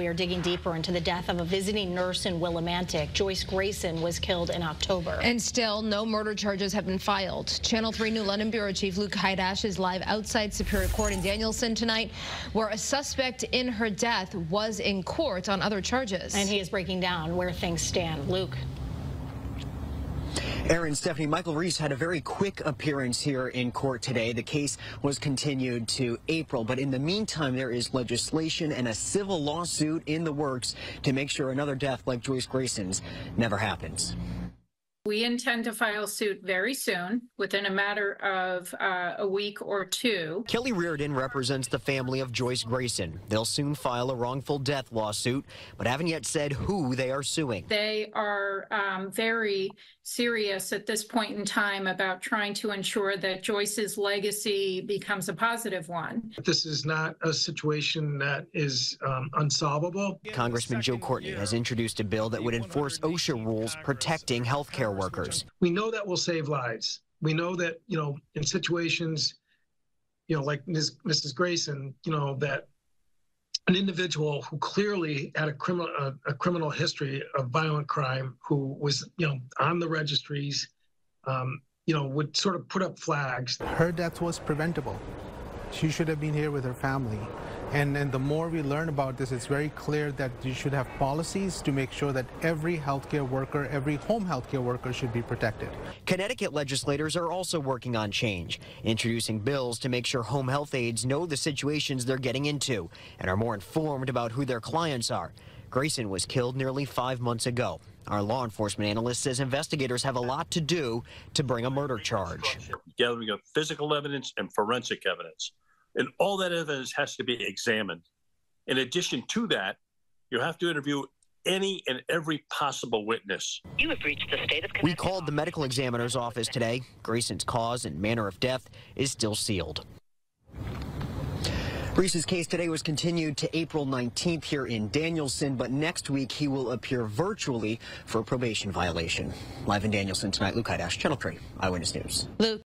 We are digging deeper into the death of a visiting nurse in Willimantic. Joyce Grayson was killed in October. And still, no murder charges have been filed. Channel 3 New London Bureau Chief Luke Hydash is live outside Superior Court in Danielson tonight, where a suspect in her death was in court on other charges. And he is breaking down where things stand. Luke. Aaron, Stephanie, Michael Reese had a very quick appearance here in court today. The case was continued to April, but in the meantime, there is legislation and a civil lawsuit in the works to make sure another death like Joyce Grayson's never happens. We intend to file suit very soon, within a matter of uh, a week or two. Kelly Reardon represents the family of Joyce Grayson. They'll soon file a wrongful death lawsuit, but haven't yet said who they are suing. They are um, very serious at this point in time about trying to ensure that Joyce's legacy becomes a positive one. This is not a situation that is um, unsolvable. Congressman Joe Courtney has introduced a bill that would enforce OSHA rules protecting healthcare workers. We know that will save lives. We know that, you know, in situations, you know, like Ms., Mrs. Grayson, you know, that an individual who clearly had a criminal a, a, criminal history of violent crime, who was you know on the registries, um, you know, would sort of put up flags. Her death was preventable. She should have been here with her family. And, and the more we learn about this, it's very clear that you should have policies to make sure that every healthcare worker, every home healthcare worker should be protected. Connecticut legislators are also working on change, introducing bills to make sure home health aides know the situations they're getting into and are more informed about who their clients are. Grayson was killed nearly five months ago. Our law enforcement analyst says investigators have a lot to do to bring a murder charge. Gathering of physical evidence and forensic evidence. And all that evidence has to be examined. In addition to that, you have to interview any and every possible witness. You have reached the state of We called the medical examiner's office today. Grayson's cause and manner of death is still sealed. Reese's case today was continued to April 19th here in Danielson, but next week he will appear virtually for a probation violation. Live in Danielson tonight, Luke Hydash, Channel 3 Eyewitness News. Luke.